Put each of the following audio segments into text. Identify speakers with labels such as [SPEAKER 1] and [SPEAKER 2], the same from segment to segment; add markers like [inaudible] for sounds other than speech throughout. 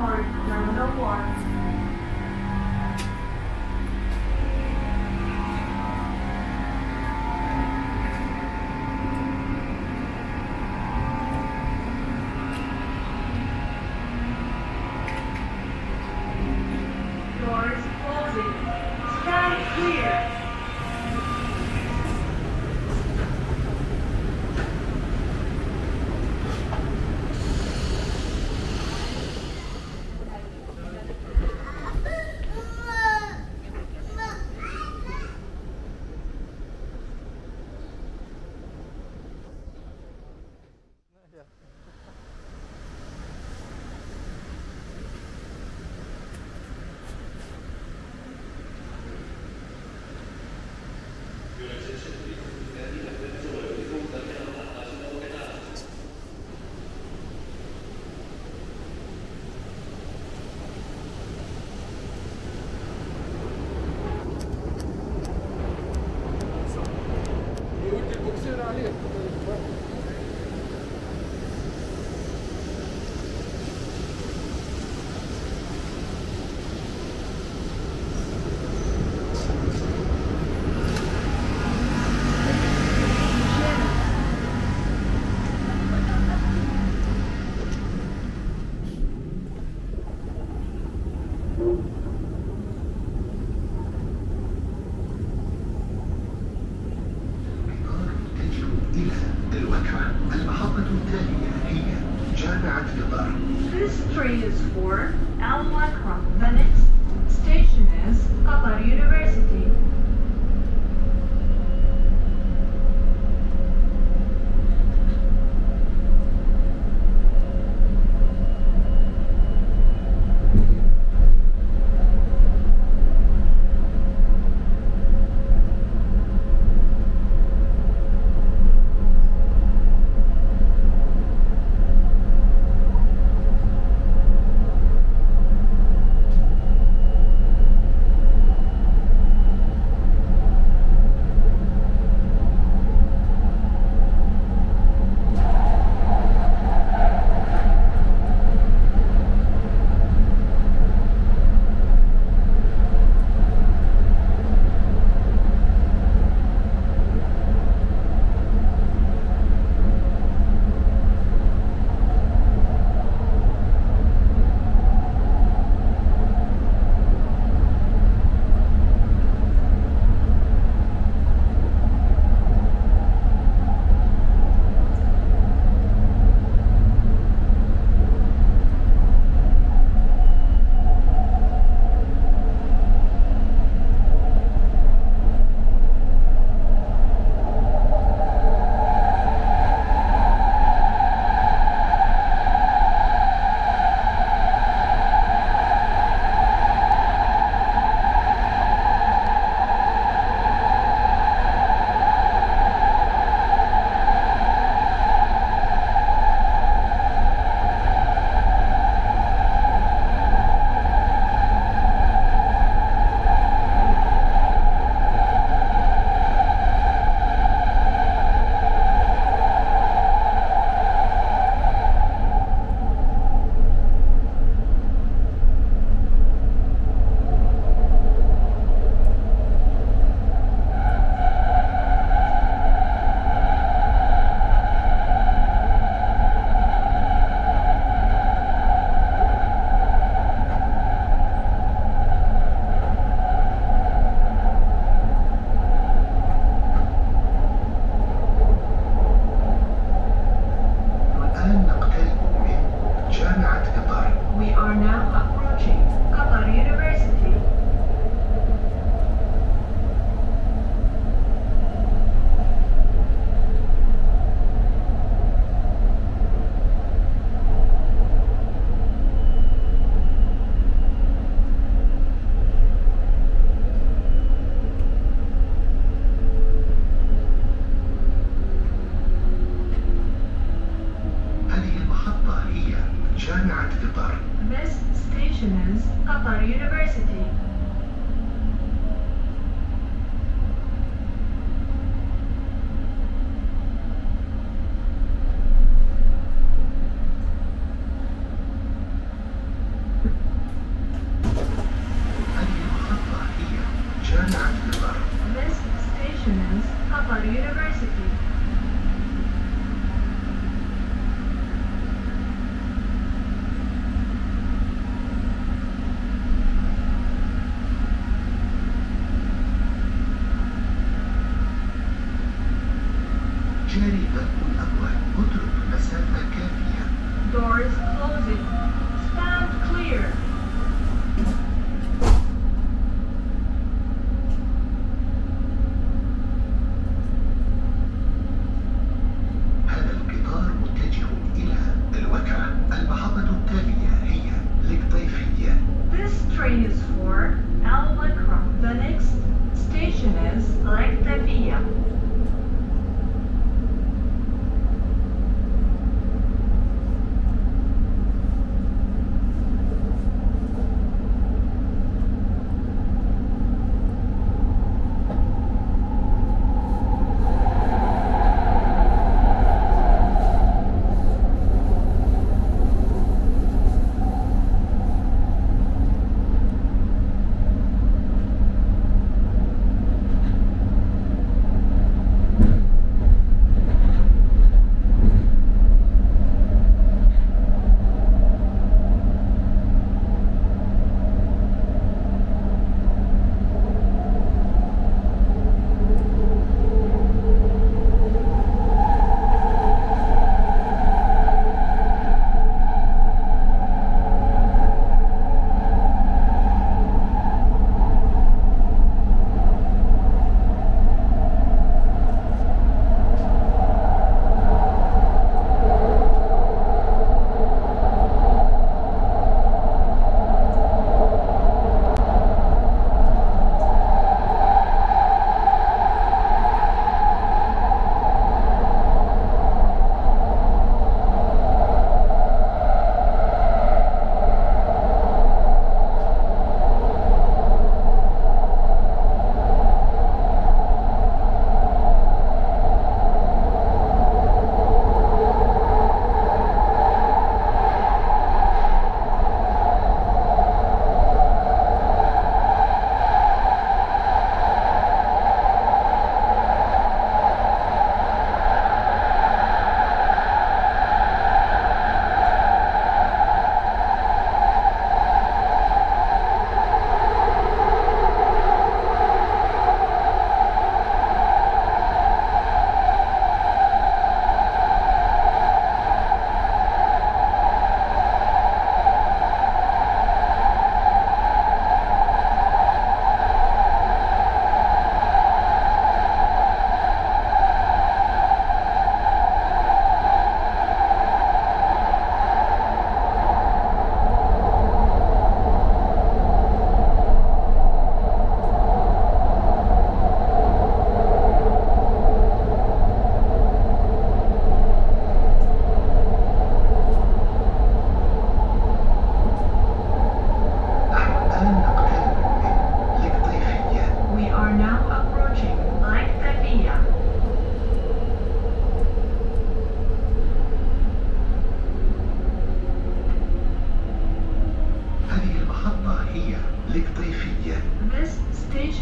[SPEAKER 1] for
[SPEAKER 2] number one.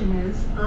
[SPEAKER 1] Station is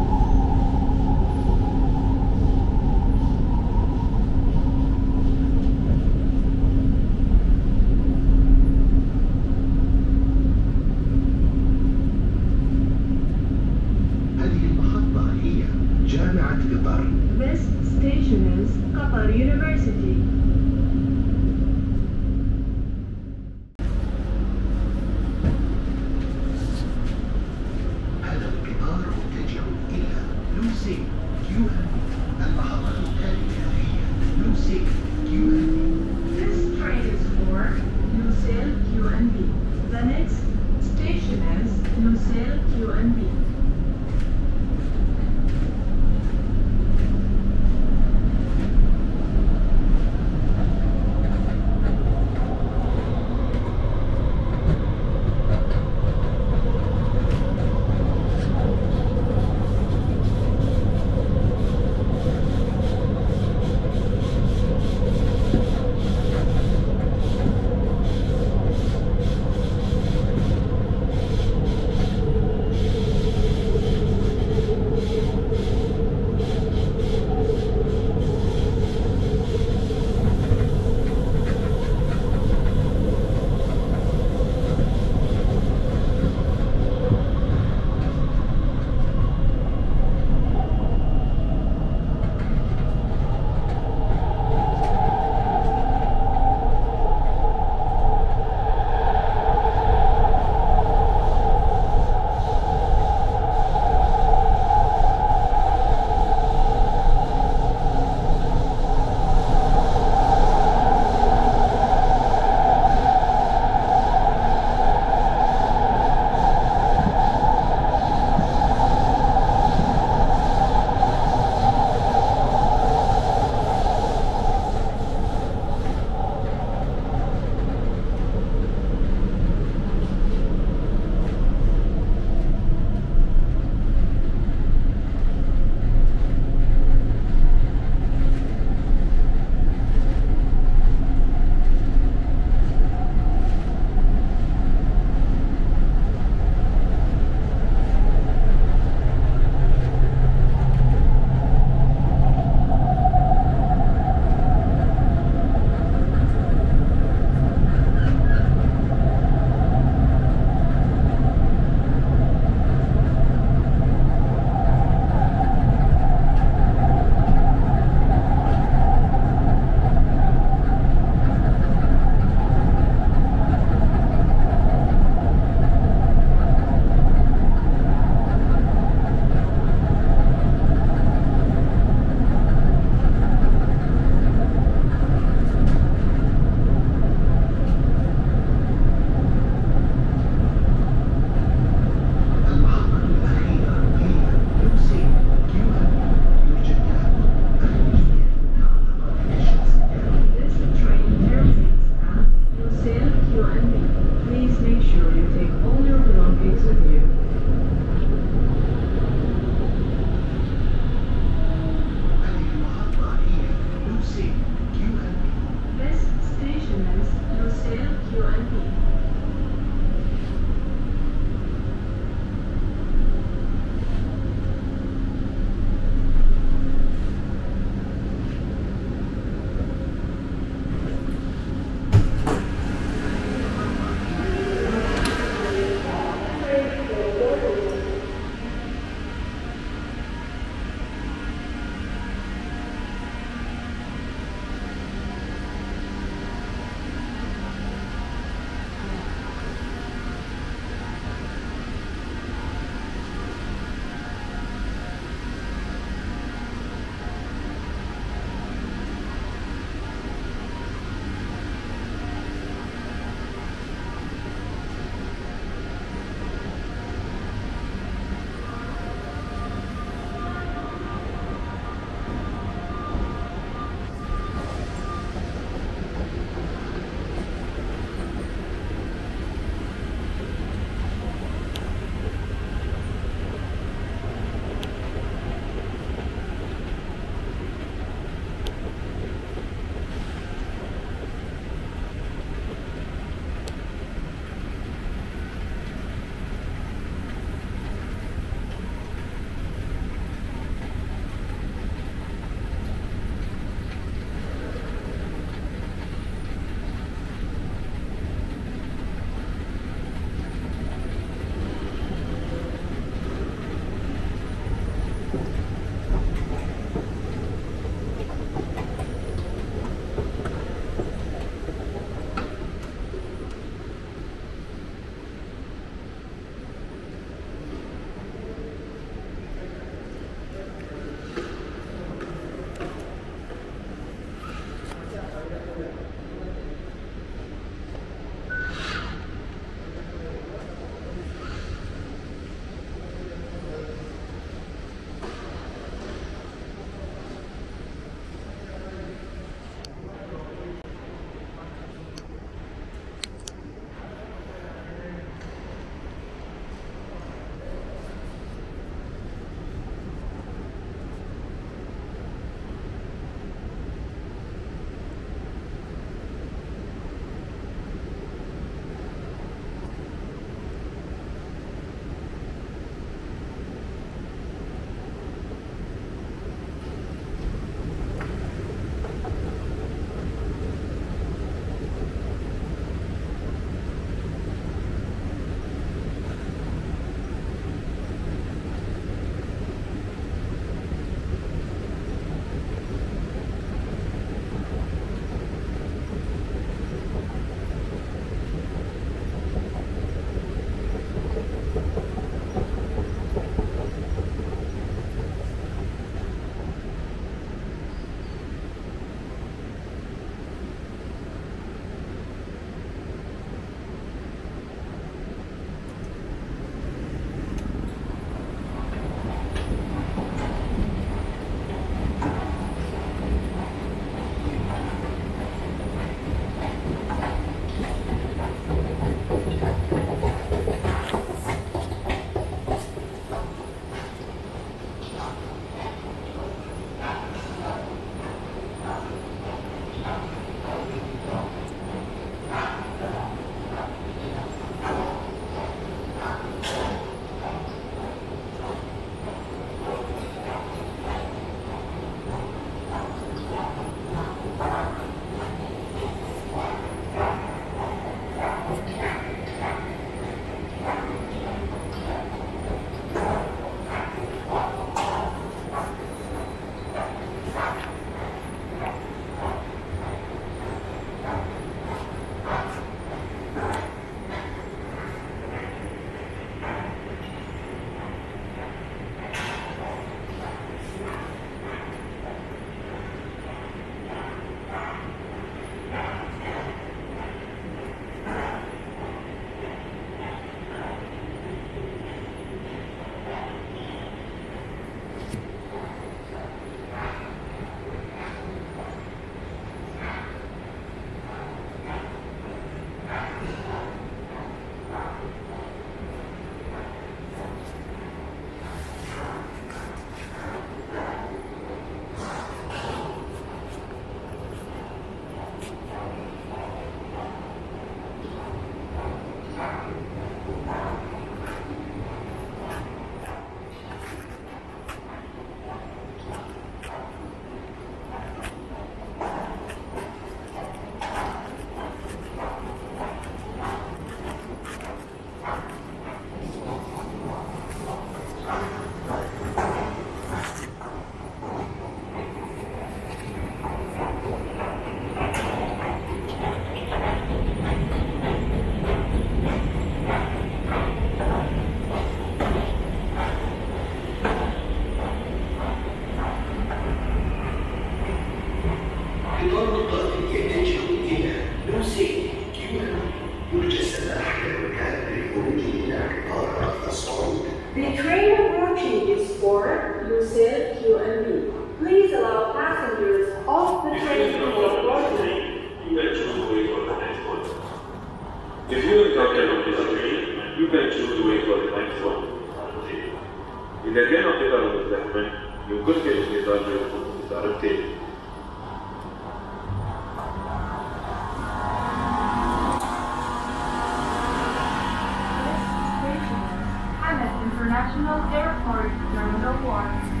[SPEAKER 1] International Airport, Terminal 1.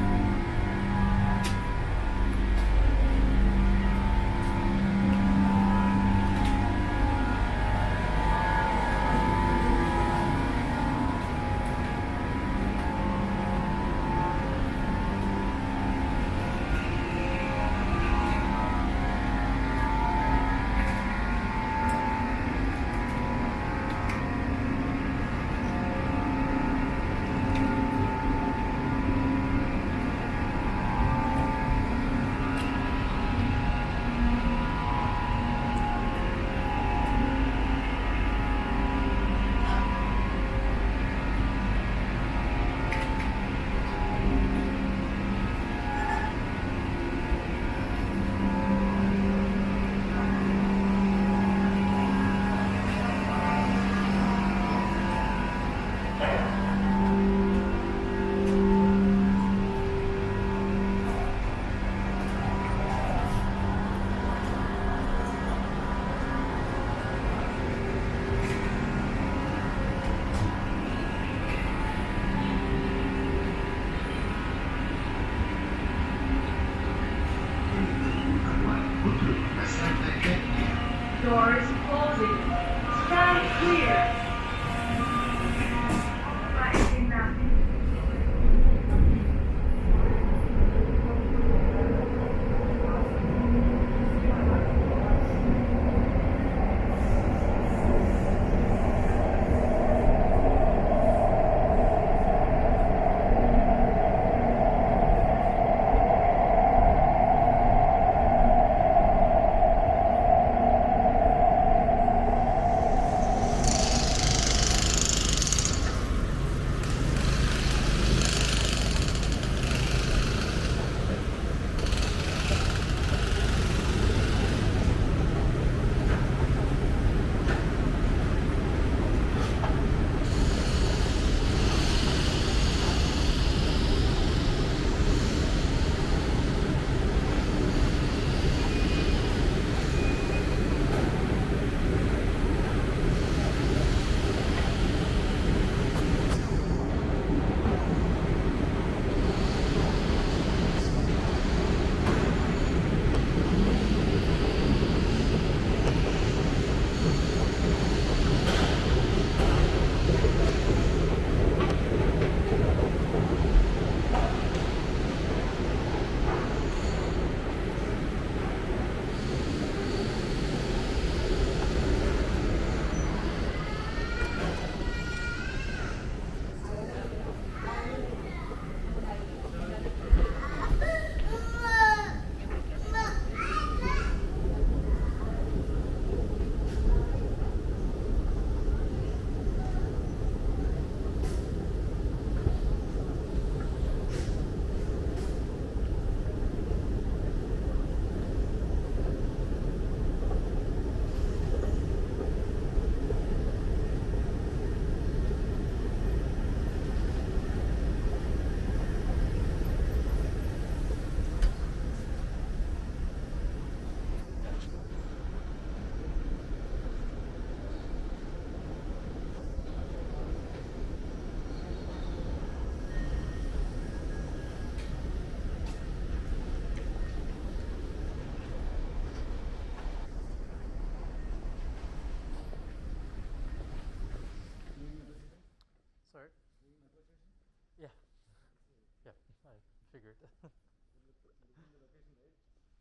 [SPEAKER 1] [laughs]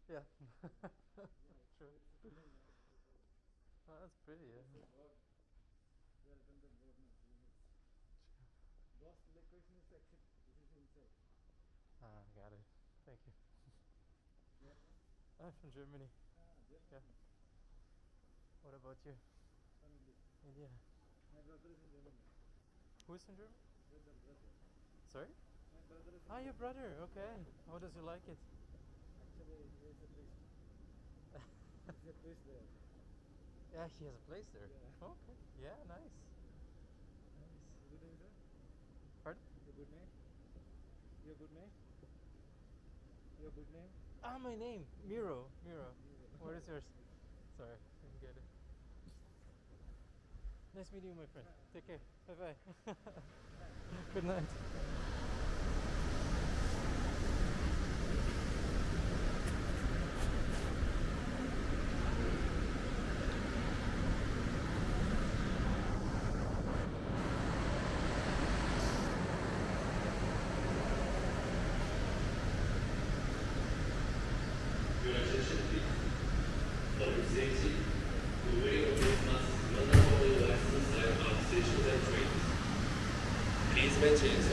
[SPEAKER 3] yeah. True. Oh, [laughs] that's pretty, yeah. Ah, got it. Thank you. I'm from Germany. Yeah. What about you? India. Who is from Germany? Sorry? Ah, your brother. Okay. How does he like it? [laughs] Yeah, he has a place there. Okay. Yeah, nice. Nice. Pardon?
[SPEAKER 4] Your good name? Your good name? Your good name?
[SPEAKER 3] Ah, my name. Miro. Miro. What is yours? [laughs] Sorry, didn't get it. Nice meeting you, my friend. Take care. Bye bye. [laughs] Good night.
[SPEAKER 5] Please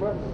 [SPEAKER 1] Brother.